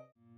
you